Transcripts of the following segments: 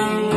you.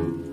Mm-hmm.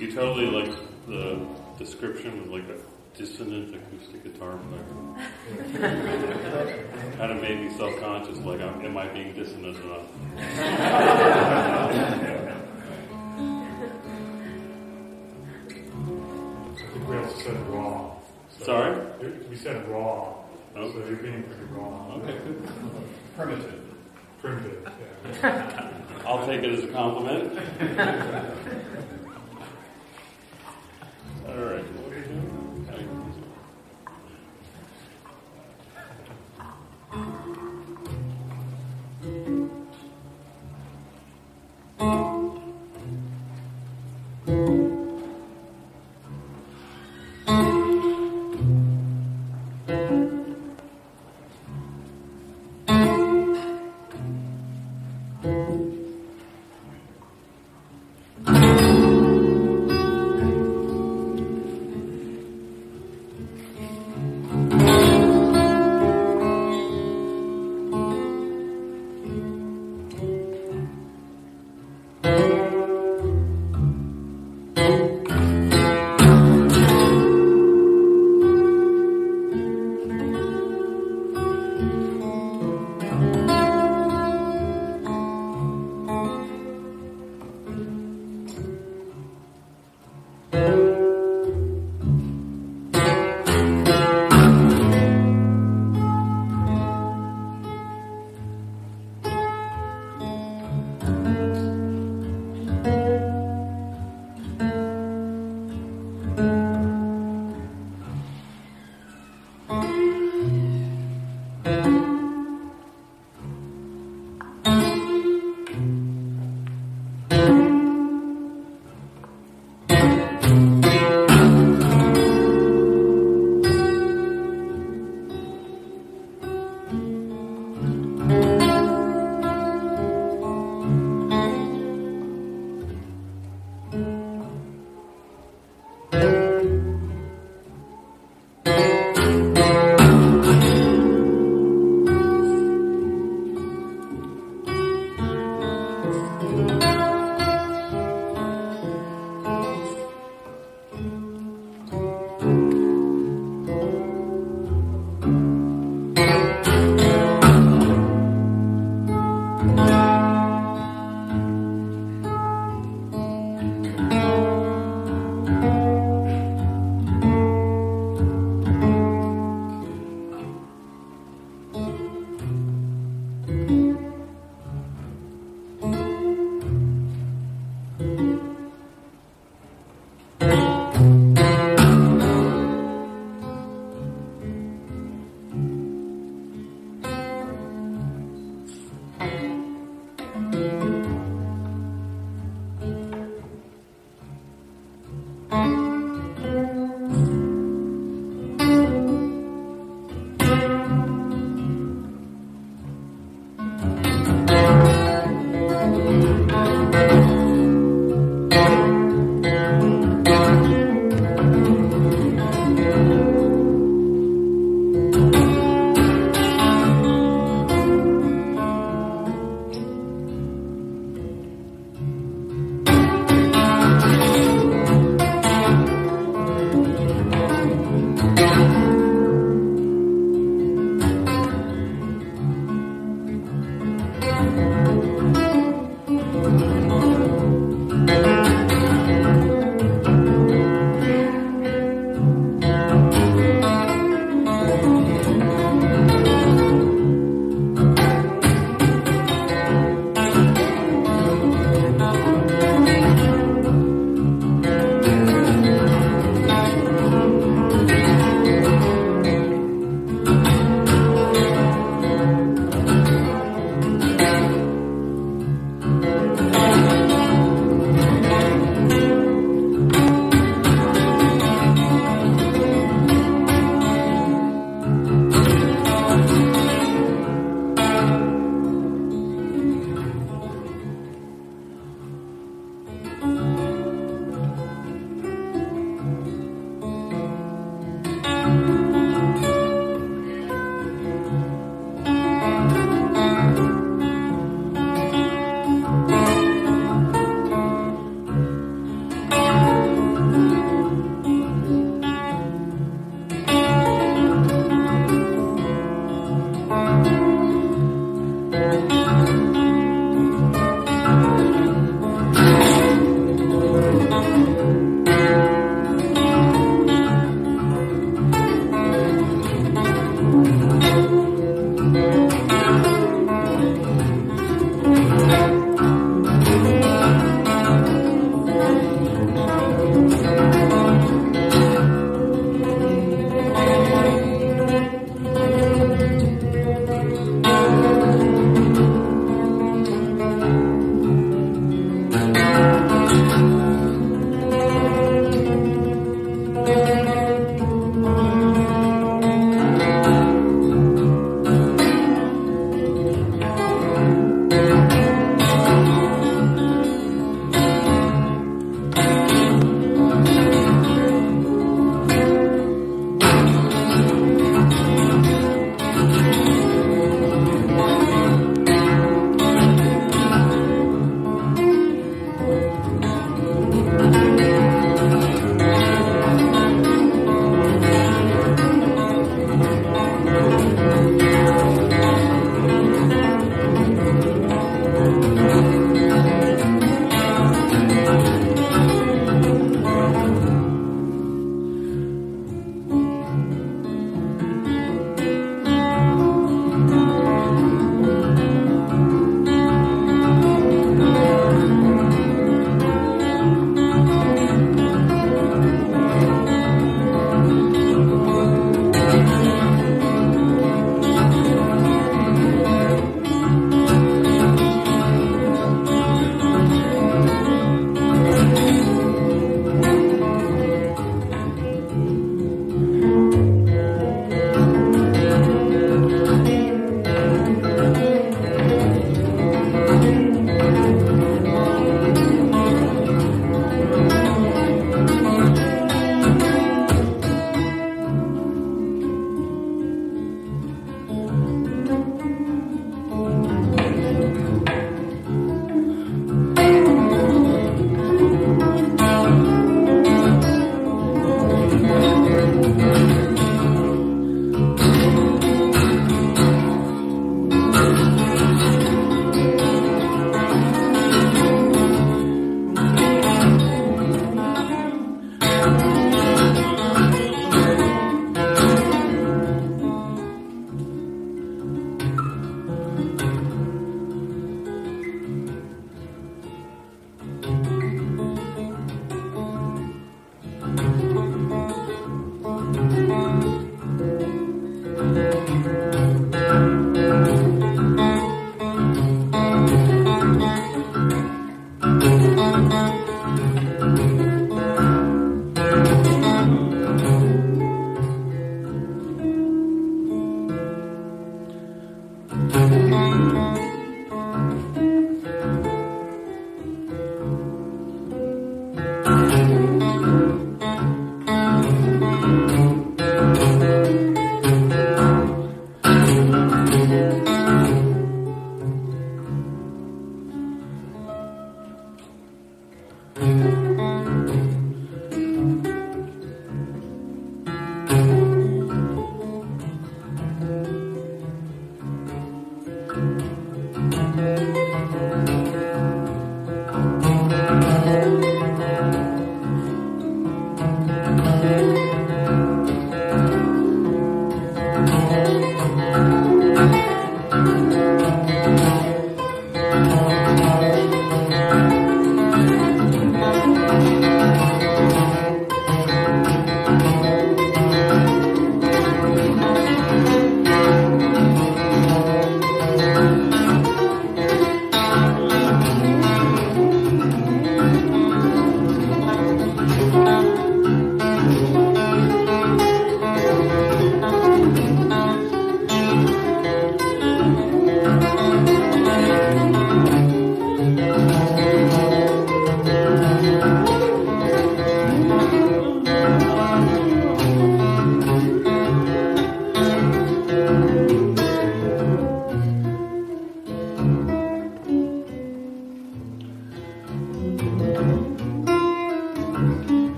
You totally like the description of like a dissonant acoustic guitar player. kind of made me self-conscious, like, I'm, am I being dissonant enough? I think we also said raw. So Sorry? We said raw. Oh. So you're being pretty raw. Okay, good. Primitive. Primitive. Yeah. I'll take it as a compliment.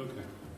Okay.